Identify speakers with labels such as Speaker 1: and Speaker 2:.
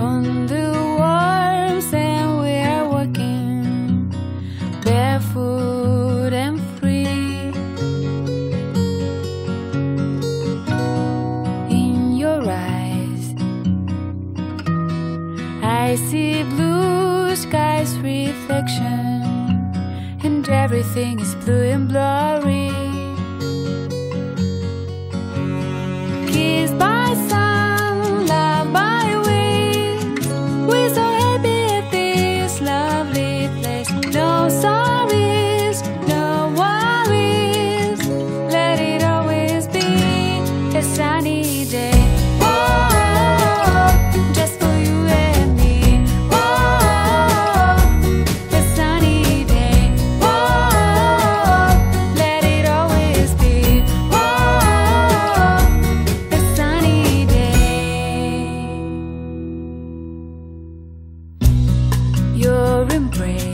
Speaker 1: on the worms and we are walking barefoot and free. In your eyes I see blue skies reflection and everything is blue and blurry. Embrace.